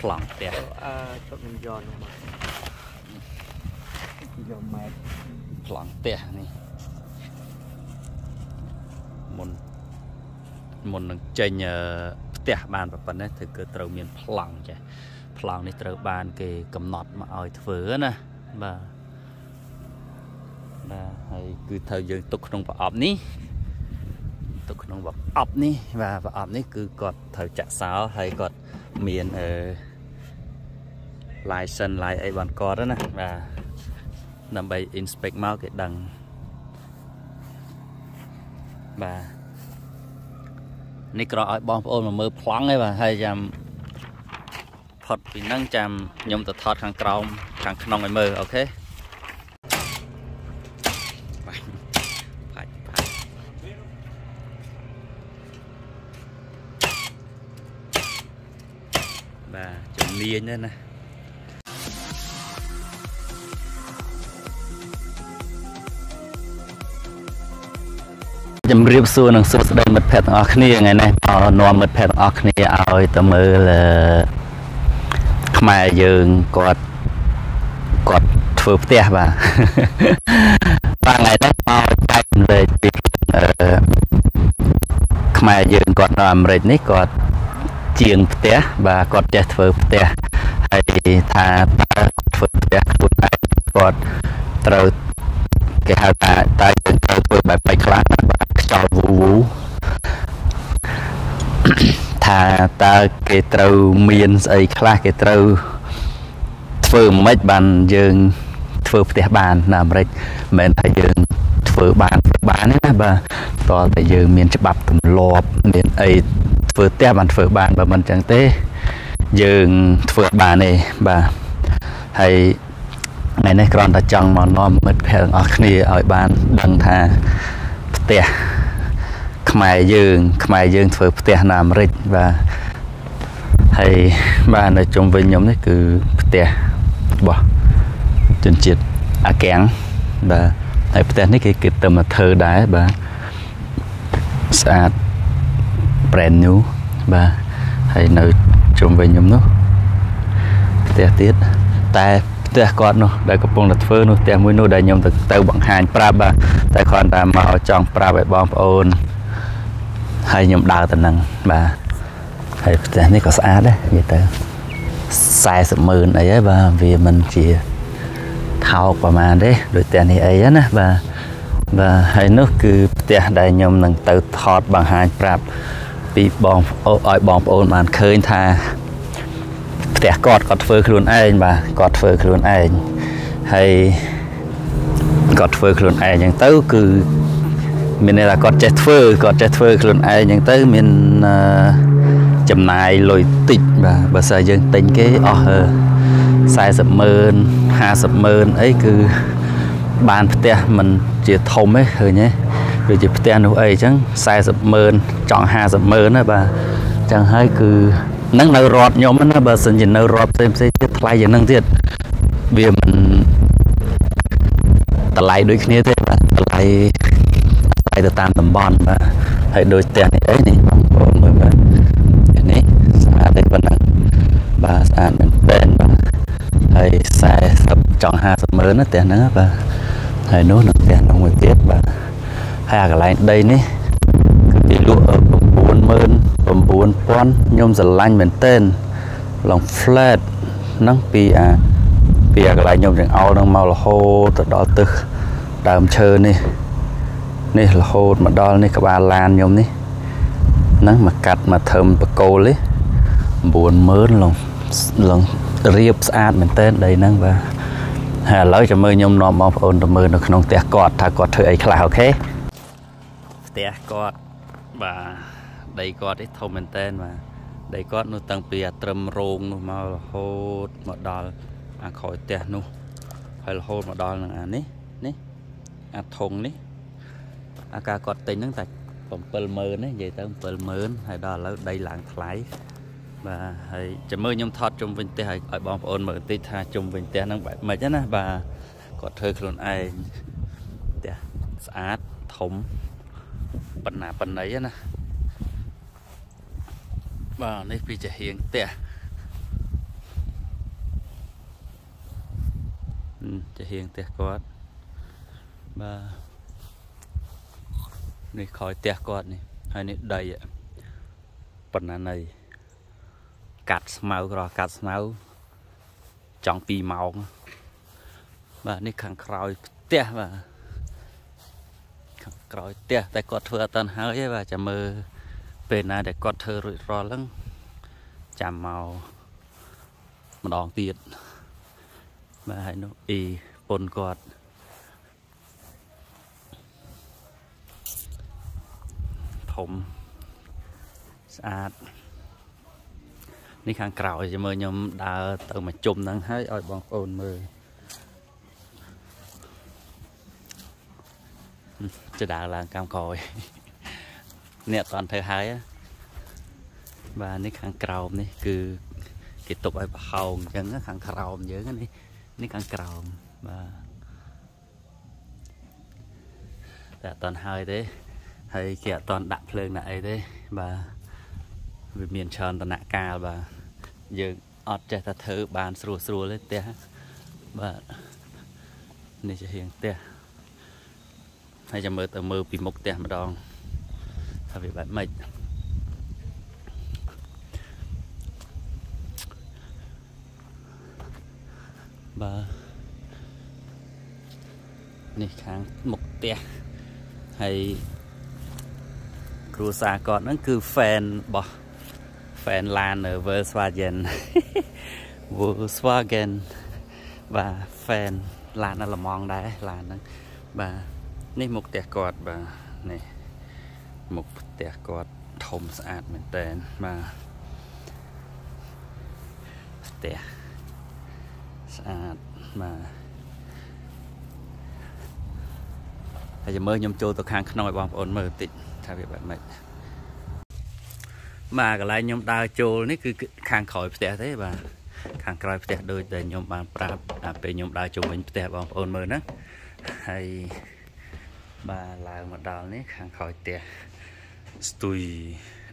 ប្លង់ផ្ទះអឺជប់ខ្ញុំយកនោះមកយកម៉ែត្រប្លង់ផ្ទះនេះមុនមុននឹងចេញអឺផ្ទះបានប៉ុណ្ណេះគឺគឺត្រូវមានប្លង់ចាស់ប្លង់នេះត្រូវបាន គេកំណត់មកឲ្យធ្វើណាបាទបាទហើយគឺត្រូវយើងទុកក្នុងប្រអប់នេះទុកក្នុងប្រអប់នេះបាទប្រអប់នេះគឺគាត់ត្រូវចាក់សោហើយគាត់មានអឺ license ឡាយអីបានគាត់ណាបាទដើម្បី inspect មកគេដឹងបាទនេះក្រឲ្យបងប្អូនមកមើលប្លង់ឯងបាទហើយចាំផុតពីហ្នឹងចាំខ្ញុំទៅថតខាងក្រោមខាងក្នុងឲ្យមើលអូខេបាទផាច់ផាច់បាទជំនាញណា ជំរាបសួរនឹងសួស្តីមិត្តភ័ក្តិទាំងអស់គ្នាថ្ងៃនេះមកនាំមិត្តភ័ក្តិទាំងអស់គ្នាឲ្យទៅមើលអឺខ្មែរយើងគាត់គាត់ធ្វើផ្ទះបាទបាទថ្ងៃនេះមកចែកម្លែកពីអឺខ្មែរយើងគាត់នៅអាមេរិកនេះគាត់ជាងផ្ទះបាទគាត់ចេះធ្វើផ្ទះហើយថាតើគាត់ធ្វើផ្ទះខ្លួនឯងគាត់ត្រូវគេហៅថាតើយើងត្រូវធ្វើបែបម៉េចខ្លះណាបាទ ខ្យល់វូវូថាតើគេត្រូវមានស្អីខ្លះគេត្រូវធ្វើមិនបានយើងធ្វើផ្ទះបាននៅអាមេរិកមិនមែនថាយើងធ្វើបានធ្វើបានទេណាបាទតើតែយើងមានច្បាប់ទម្លាប់មានអីធ្វើផ្ទះបានធ្វើបានបើមិនអញ្ចឹងទេយើងធ្វើអត់បានទេបាទហើយថ្ងៃនេះគ្រាន់តែចង់មកនាំមិត្តភ័ក្តិទាំងអស់គ្នាឲ្យបានដឹងថាផ្ទះ ខ្មែរយើង ខ្មែរយើងធ្វើផ្ទះនៅអាមេរិកបាទហើយបាទនៅជុំវិញខ្ញុំនេះគឺផ្ទះរបស់ជនជាតិអាកាំងបាទហើយផ្ទះនេះគេគិតទៅមកធ្វើដែរបាទស្អាត brand new បាទហើយនៅជុំវិញខ្ញុំនោះផ្ទះទៀតតែផ្ទះគាត់នោះដែលកំពុងតែធ្វើនោះផ្ទះមួយនោះដែលខ្ញុំទៅទៅបង្ហាញប្រាប់បាទតែគ្រាន់តែមកចង់ប្រាប់ឲ្យបងប្អូន ហើយខ្ញុំដើរទៅនឹងបាទហើយផ្ទះនេះក៏ស្អាតដែរនិយាយទៅ40ម៉ឺនអីហើយបាទវាមិនជាថោកប្រហែលទេដូចផ្ទះនេះអីណាបាទបាទហើយនោះគឺផ្ទះដែលខ្ញុំនឹងទៅថតបង្ហាញប្រាប់ពីបងប្អូនឲ្យបងប្អូនបានឃើញថាផ្ទះគាត់គាត់ធ្វើខ្លួនឯងបាទគាត់ធ្វើខ្លួនឯងហើយគាត់ធ្វើខ្លួនឯងអញ្ចឹងទៅគឺ មានន័យថាគាត់ចេះធ្វើគាត់ចេះធ្វើខ្លួនឯងអញ្ចឹងទៅមានអឺចំណាយលុយតិចបាទបើសិនយើងទិញគេអស់40ម៉ឺន50ម៉ឺនអីគឺបានផ្ទះមិនជាធំទេឃើញទេដូចជាផ្ទះនោះអីអញ្ចឹង40ម៉ឺនចង់50ម៉ឺនណាបាទអញ្ចឹងហើយគឺហ្នឹងនៅរដ្ឋខ្ញុំណាបើសិនជានៅរដ្ឋផ្សេងផ្សេងទៀតថ្លៃយ៉ាងហ្នឹងទៀតវាមិនតម្លៃដូចគ្នាទេបាទតម្លៃ ថ្លៃទៅតាមតំបន់បាទហើយដូចផ្ទះនេះអីនេះបងប្អូនមើលបាទនេះស្អាតទេប៉ុណ្ណឹងបាទស្អាតមែនទែនបាទហើយ40ចង់50ម៉ឺនណាផ្ទះហ្នឹងបាទហើយនោះនឹងផ្ទះនោះមួយទៀតបាទហើយអាកន្លែងដីនេះគឺគេលក់99000 9000ខ្ញុំស្រឡាញ់មែនទែនឡង flat ហ្នឹងពីអាពីអាកន្លែងខ្ញុំទាំងអោលហ្នឹងមករហូតទៅដល់ទឹកដើមឈើនេះ នេះរហូតមកដល់នេះក្បាលឡានខ្ញុំនេះហ្នឹងមកកាត់មកធឹមបកូលនេះ90000ឡងឡងរៀបស្អាតមែនទែនដីហ្នឹងបាទហើយឥឡូវចាំមើលខ្ញុំនាំបងប្អូនទៅមើលនៅក្នុងផ្ទះគាត់ថាគាត់ធ្វើអីខ្លះអូខេផ្ទះគាត់បាទដីគាត់នេះធំមែនតើបាទដីគាត់នោះតាំងពីអាត្រឹមរោងនោះមករហូតមកដល់អាក្រោយផ្ទះនោះហើយរហូតមកដល់នឹងអានេះនេះអាធុងនេះ អាការគាត់ទិញហ្នឹងតែ70000ទេនិយាយទៅ70000ហើយដល់ឥឡូវដីឡើងថ្លៃបាទហើយចាំមើលខ្ញុំថតជុំវិញផ្ទះឲ្យឲ្យបងប្អូនមើលបន្តិចថាជុំវិញផ្ទះហ្នឹងបែបម៉េចណាបាទគាត់ធ្វើខ្លួនឯងផ្ទះស្អាតធំបណ្ណាបណ្ណៃណាបាទនេះពីចាហៀងផ្ទះចាហៀងផ្ទះគាត់បាទ នេះខ້ອຍផ្ទះគាត់នេះហើយនេះដីប៉ុណ្ណាណីកាត់ស្មៅក្រកាត់ស្មៅចង់2ម៉ោងបាទនេះខាងក្រោយផ្ទះបាទខាងក្រោយផ្ទះតែគាត់ធ្វើអត់តាន់ហើយទេបាទចាំមើលពេលណាដែលគាត់ធ្វើរួចរាល់ហ្នឹងចាំមកម្ដងទៀតបាទហើយនោះអ៊ីពុនគាត់ ធំស្អាតនេះខាងក្រោយចាំមើលខ្ញុំដើរទៅមកជុំហ្នឹងហើយឲ្យបងប្អូនមើលចដើរឡើងកម្មក្រោយអ្នកអត់ធ្វើហើយបាទនេះខាងក្រោមនេះ គឺគេទុកឲ្យប្រហោងអញ្ចឹងខាងក្រោមយើងនេះនេះខាងក្រោមបាទតែអត់តន់ហើយទេ ហើយគេអត់តន់ដាក់ភ្លើងដាក់អីទេបាទវាមានច្រើនដំណាក់កាលបាទយើងអត់ចេះតែធ្វើបានស្រួលស្រួលទេផ្ទះបាទនេះជារៀងផ្ទះហើយចាំមើលទៅមើលពីមុខផ្ទះម្ដងថាវាបែបម៉េចបាទនេះខាងមុខផ្ទះហើយ គ្រួសារគាត់ហ្នឹងគឺ fan របស់ fan ឡាននៅ Volkswagen Volkswagen បាទ fan ឡានអាឡម៉ង់ដែរឡានហ្នឹងបាទនេះមុខផ្ទះគាត់បាទនេះមុខផ្ទះគាត់ធំស្អាតមែនតើបាទផ្ទះស្អាតបាទហើយចាំមើលខ្ញុំចូលទៅខាងក្នុងឲ្យបងប្អូនមើលបន្តិច ថាវាបែបម៉េចបាទកន្លែងខ្ញុំដើរចូលនេះគឺខាងក្រោយផ្ទះទេបាទខាងក្រោយផ្ទះដូចដែលខ្ញុំបានប្រាប់ដល់ពេលខ្ញុំដើរជុំវិញផ្ទះបងប្អូនមើលណាហើយបាទឡើងមកដល់នេះខាងក្រោយផ្ទះស្ទុយ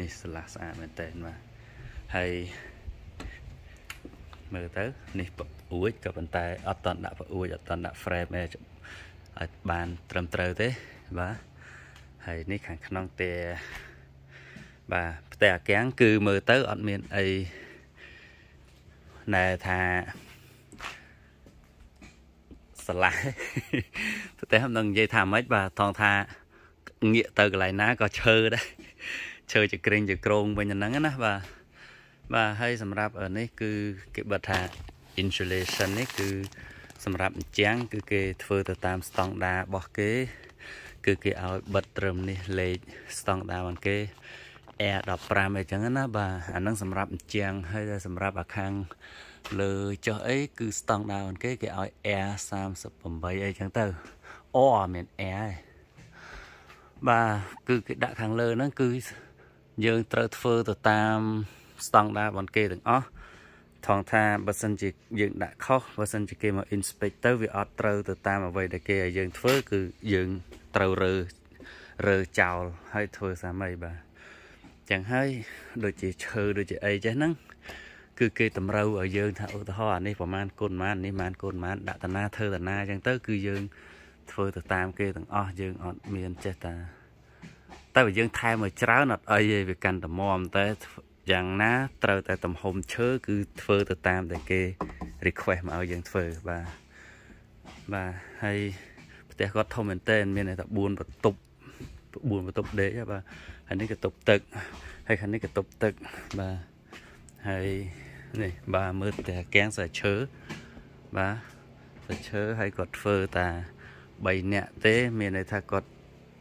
នេះស្លាស់ស្អាតមែនតើបាទហើយមើលទៅនេះប្រអួចក៏ប៉ុន្តែអត់តន់ដាក់ប្រអួចអត់តន់ដាក់ frame ឯឲ្យបានត្រឹមត្រូវទេបាទ ហើយនេះខាងក្នុងផ្ទះបាទផ្ទះអាកាំងគឺមើលទៅអត់មានអីណែថាស្រឡះតែខ្ញុំនឹងនិយាយថាម៉េចបាទថងថាងាកទៅកន្លែងណាក៏ឈើដែរឈើចក្រេងចក្រងវិញហ្នឹងណាបាទបាទហើយសម្រាប់នេះគឺគេបិទថា insulation នេះគឺសម្រាប់អញ្ចាំងគឺគេធ្វើទៅតាមស្តង់ដាររបស់គេ គឺគេឲ្យបិទត្រឹមនេះលេខស្តង់ដាររបស់គេ Air 15 អីចឹងណាបាទអាហ្នឹងសម្រាប់អញ្ចាំងហើយសម្រាប់អាខាងលើចុះអីគឺស្តង់ដាររបស់គេគេឲ្យ Air 38 អីចឹងទៅអូអត់មាន Air ទេបាទគឺគេដាក់ខាងលើហ្នឹងគឺយើងត្រូវធ្វើទៅតាមស្តង់ដាររបស់គេទាំងអស់ថងថាបើសិនជាយើងដាក់ខុសបើសិនជាគេមក inspect ទៅវាអត់ត្រូវទៅតាមអ្វីដែលគេឲ្យយើងធ្វើគឺយើង ត្រូវរើរើចោលហើយធ្វើសាមីបាទចឹងហើយដូចជាឈើដូចជាអីចេះហ្នឹងគឺគេតម្រូវឲ្យយើងថាឧទាហរណ៍អានេះប្រហែលគុណប៉ុន្មាននេះប្រហែលគុណប៉ុន្មានដាក់តាណាធ្វើតាណាចឹងទៅគឺយើងធ្វើទៅតាមគេទាំងអស់យើងអត់មានចេះតាតែបើយើងថែមឲ្យច្រើនអត់អីទេវាកាន់តែមមតែយ៉ាងណាត្រូវតែទំហំឈើគឺធ្វើទៅតាមដែលគេ request មកឲ្យយើងធ្វើបាទបាទហើយផ្ទះគាត់ធំមែនតើមានតែ4បន្ទប់4បន្ទប់ដេកបាទហើយនេះកតុបទឹកហើយខាងនេះកតុបទឹកបាទហើយនេះបាទមើលផ្ទះកាំងស្រាឈើបាទស្រាឈើហើយគាត់ធ្វើតា3នាក់ទេ មានន័យថាគាត់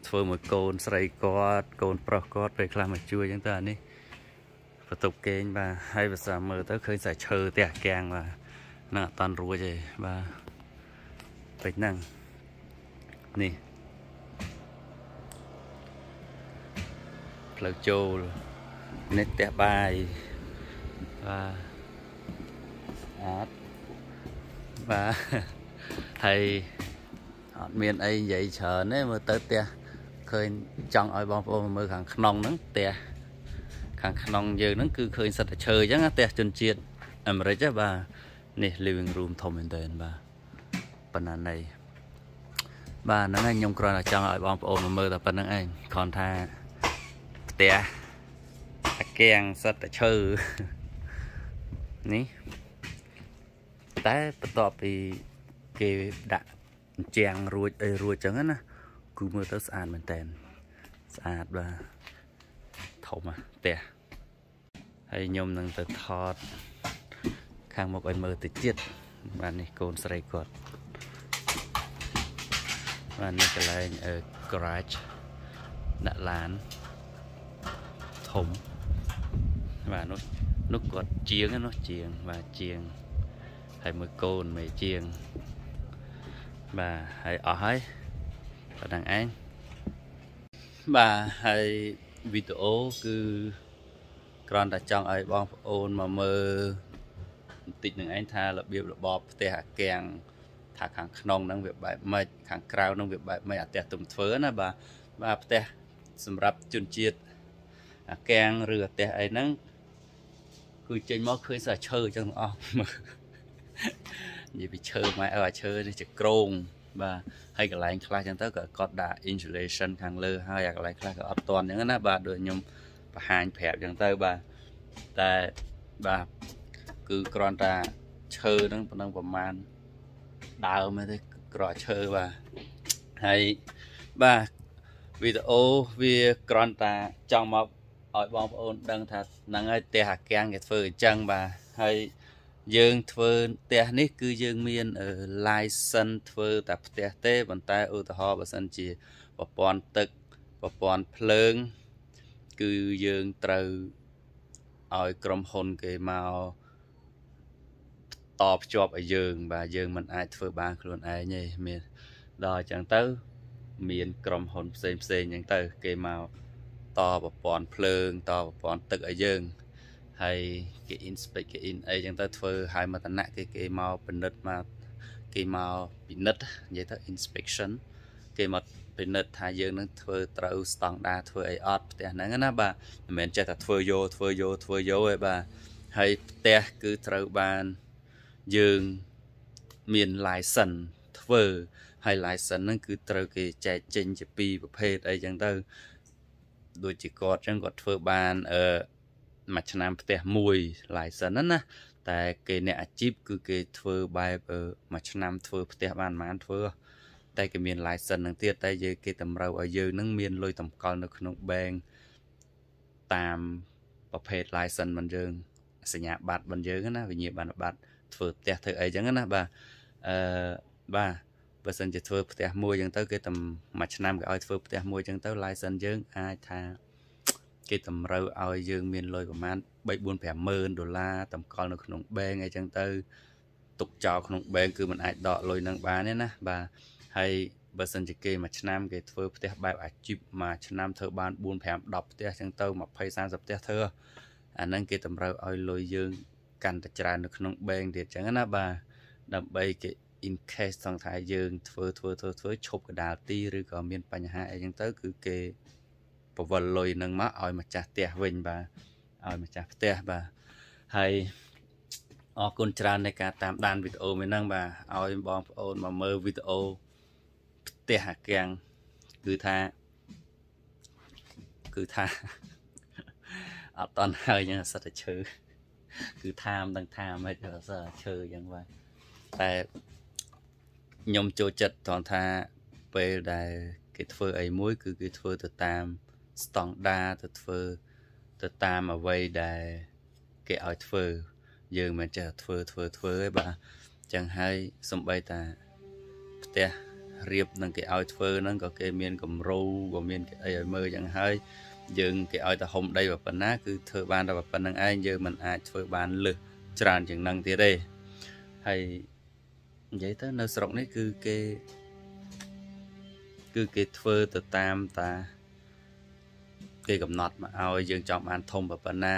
ធ្វើមួយកូនស្រីគាត់កូនប្រុសគាត់ពេលខ្លះមកជួយអញ្ចឹងទៅអានេះបន្ទប់គេងបាទហើយភាសាមើលទៅឃើញតែឈើផ្ទះកាំងបាទនឹងអត់តាន់រួចទេបាទពេចហ្នឹង នេះផ្លូវចូលនេះផ្ទះបាយបាទស្អាតបាទហើយអត់មានអីនិយាយច្រើនទេមើលទៅផ្ទះឃើញចង់ឲ្យបងប្អូនមើលខាងក្នុងហ្នឹងផ្ទះខាងក្នុងយើងហ្នឹងគឺឃើញសិតតែឈើអញ្ចឹងផ្ទះជនជាតិអាមេរិកហ្នឹងបាទនេះ living room ធំមែនតើបាទប៉ុណ្ណាណី បាទហ្នឹងហើយខ្ញុំគ្រាន់តែចង់ឲ្យបងប្អូនមកមើលតែប៉ុណ្្នឹងឯងគ្រាន់ថាផ្ទះអាកៀងសិតតែឈើនេះតែបន្ទាប់ពីគេដាក់អញ្ចាំងរួចអីរួចចឹងណាគឺមើលទៅស្អាតមែនតើស្អាតបាទធំអាផ្ទះហើយខ្ញុំនឹងទៅថតខាងមុខឲ្យមើលទៅទៀតបាទនេះកូនស្រីគាត់ បាទនេះកន្លែង garage ដាក់ឡានធំបាទនោះនោះគាត់ជាងនោះជាងបាទជាងហើយមើលកូនមេជាងបាទហើយអស់ហើយប៉ុណ្ណឹងឯងបាទហើយវីដេអូគឺគ្រាន់តែចង់ឲ្យបងប្អូនមកមើលបន្តិចនឹងឯងថារបៀបរបបផ្ទះអាកៀង ថាខាងក្នុងហ្នឹងវាបែបម៉េចខាងក្រៅហ្នឹងវាបែបម៉េចអាផ្ទះទុំធ្វើណាបាទបាទផ្ទះសម្រាប់ជនជាតិអាកៀងឬអាផ្ទះអីហ្នឹងគឺចេញមកឃើញស្អាឈើអញ្ចឹងអស់មើលនិយាយពីឈើម៉ែអើអាឈើនេះជាក្រងបាទហើយកន្លែងខ្លះចឹងទៅក៏គាត់ដាក់ insulation ខាងលើហើយអាកន្លែងខ្លះក៏អត់តន់ចឹងណាបាទដូចខ្ញុំបង្ហាញប្រាប់ចឹងទៅបាទតែបាទគឺគ្រាន់តែឈើហ្នឹងប៉ុណ្ណឹងប្រហែល ដើមទេក្រកឈើបាទហើយបាទវីដេអូវាគ្រាន់តែចង់មកឲ្យបងប្អូនដឹងថាហ្នឹងហើយផ្ទះអាកាំងគេធ្វើអញ្ចឹងបាទហើយយើងធ្វើផ្ទះនេះគឺយើងមាន license ធ្វើតែផ្ទះទេប៉ុន្តែឧទាហរណ៍បើសិនជាប្រព័ន្ធទឹកប្រព័ន្ធភ្លើង គឺយើងត្រូវឲ្យក្រុមហ៊ុនគេមក តភ្ជាប់ឲ្យយើង បាទយើងមិនអាចធ្វើបានខ្លួនឯងទេមានដល់អញ្ចឹងទៅ មានក្រុមហ៊ុនផ្សេងផ្សេងអញ្ចឹងទៅ គេមកតប្រព័ន្ធភ្លើង តប្រព័ន្ធទឹកឲ្យយើងហើយគេ inspect គេ in អីចឹងទៅធ្វើហើយមកតំណគេគេមកពិនិត្យមកគេមកពិនិត្យនិយាយទៅ inspection គេមកពិនិត្យថាយើងនឹងធ្វើត្រូវស្តង់ដារធ្វើអីអត់ផ្ទះហ្នឹងណាបាទមិនមែនចេះតែធ្វើយកធ្វើយកធ្វើយកឯបាទហើយផ្ទះគឺត្រូវបាន យើងមាន license ធ្វើហើយ license ហ្នឹងគឺត្រូវគេចែកចេញជាពីរប្រភេទអីចឹងទៅដូចជាគាត់ចឹងគាត់ធ្វើបានអឺមួយឆ្នាំផ្ទះមួយ license ហ្នឹងណាតែគេអ្នកអាជីពគឺគេធ្វើបែបមួយឆ្នាំធ្វើផ្ទះបានប្រហែលធ្វើតែគេមាន license នឹងទៀតតែយើងគេតម្រូវឲ្យយើងនឹងមានលុយតម្កល់នៅក្នុង bank តាមប្រភេទ license មិនយើងសញ្ញាបត្រមិនយើងណាវិញ្ញាបនបត្រ ធ្វើផ្ទះធ្វើអីចឹងណាបាទអឺបាទបើសិនជាធ្វើផ្ទះមួយចឹងទៅគេតែមួយឆ្នាំគេឲ្យធ្វើផ្ទះមួយចឹងទៅ license យើងអាចថាគេតម្រូវឲ្យយើងមានលុយប្រហែល3 4 5ម៉ឺនដុល្លារតម្កល់នៅក្នុង bank អីចឹងទៅទុកចោលក្នុង bank គឺมันអាចដកលុយនឹងបានទេណាបាទហើយបើសិនជាគេមួយឆ្នាំគេធ្វើផ្ទះបែបអាជីពមួយឆ្នាំធ្វើបាន4 5 10ផ្ទះចឹងទៅ20 30ផ្ទះធ្វើអាហ្នឹងគេតម្រូវឲ្យលុយយើង កាន់តែច្រើននៅក្នុង bank ទៀតចឹងណាបាទដើម្បីគេ in case សង្ឃថាយើង ធ្វើធ្វើធ្វើធ្វើឈប់កដាលទីឬក៏មានបញ្ហាអីចឹងទៅ គឺគេពវល់លុយនឹងមកឲ្យម្ចាស់ផ្ទះវិញបាទឲ្យម្ចាស់ផ្ទះបាទហើយអរគុណច្រើននៃការតាមដានវីដេអូមួយហ្នឹងបាទឲ្យបងប្អូនមកមើលវីដេអូផ្ទះអាកាំងគឺថាគឺថាអត់តន់ហើយចឹងសិតតែឈើ គឺថាមិនដឹងថាមិនអត់សើឈើចឹងបាទតែខ្ញុំចូលចិត្តត្រង់ថាពេលដែលគេធ្វើអីមួយគឺគេធ្វើទៅតាមស្តង់ដាទៅធ្វើទៅតាមអ្វីដែលគេឲ្យធ្វើយើងមិនចេះធ្វើធ្វើធ្វើទេបាទអញ្ចឹងហើយសំបីតាផ្ទះរៀបនឹងគេឲ្យធ្វើហ្នឹងក៏គេមានគំរូក៏មានអីឲ្យមើលអញ្ចឹងហើយ យើងគេឲ្យតែហុំដីប៉ុណ្ណាគឺធ្វើបានតែប៉ុណ្្នឹងឯងយើងមិនអាចធ្វើបានលឹះច្រើនជាងហ្នឹងទៀតទេហើយនិយាយទៅនៅស្រុកនេះគឺគេគឺគេធ្វើទៅតាមតាគេកំណត់មកឲ្យយើងចង់បានធំប៉ុណ្ណា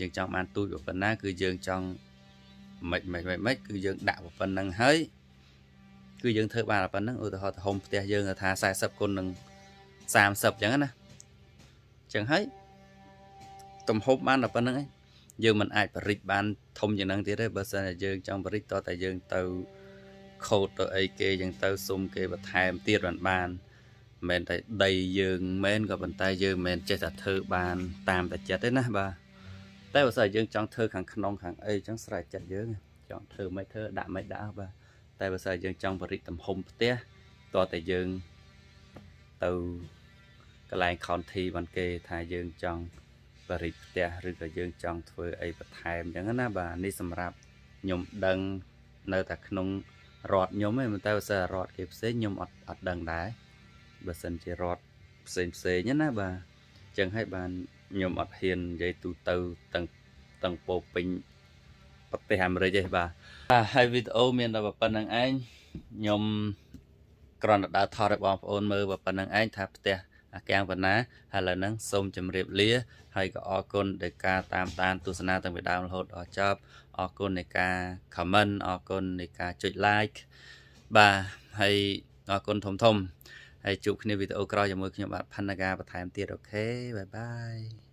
យើងចង់បានទូចប៉ុណ្ណា គឺយើងចង់មិនមិនមិនគឺយើងដាក់ប៉ុណ្ណឹងហើយគឺយើងធ្វើបានប៉ុណ្ណឹងឧទាហរណ៍ទំហំផ្ទះយើងថា40គុណនឹង30អញ្ចឹងណាអញ្ចឹងហើយទំហំបានតែប៉ុណ្្នឹងឯងយើងមិនអាចបរិចបានធំជាងហ្នឹងទៀតទេបើសិនជាយើងចង់បរិចតតែយើងទៅខូតទៅអីគេចឹងទៅសុំគេបន្ថែមទៀតបានបានមិនតែដីយើងមែនក៏ប៉ុន្តែយើងមិនចេះតែធ្វើបានតាមតែចិត្តទេណាបាទតែបើសិនយើងចង់ធ្វើខាងក្នុងខាងអីចឹងស្រេចចិត្តយើងចង់ធ្វើមិនធ្វើដាក់មិនដាក់បាទតែបើសិនយើងចង់បរិទ្ធទំហំផ្ទះតើតែយើងទៅ កន្លែង county បានគេ ថាយើងចង់បរិទ្ធផ្ទះឬក៏យើងចង់ធ្វើអីបន្ថែមចឹងណាបាទនេះសម្រាប់ខ្ញុំដឹងនៅតែក្នុងរដ្ឋខ្ញុំឯងតែបើសិនរដ្ឋគេផ្សេងខ្ញុំអត់អត់ដឹងដែរបើសិនជារដ្ឋផ្សេងផ្សេងណាបាទចឹងហើយបានខ្ញុំអត់ហ៊ាននិយាយទូទៅទាំងទាំងពោពេញប្រទេសអាមេរិកទេបាទហើយវីដេអូមានតែប៉ុណ្្នឹងឯងខ្ញុំគ្រាន់តែដើរថតឲ្យបងប្អូនមើលប៉ុណ្្នឹងឯងថាផ្ទះ អាកាំងបណ្ណាហើយឥឡូវហ្នឹងសូមជម្រាបលាហើយក៏អរគុណដែលការតាមដានទស្សនាតាំងពីដើមរហូតដល់ចប់អរគុណនៃការ comment អរគុណនៃការចុច like បាទហើយអរគុណធំធំហើយជួបគ្នាវីដេអូក្រោយជាមួយខ្ញុំបាទផាន់ណាកាបន្ថែមទៀតអូខេបាយបាយ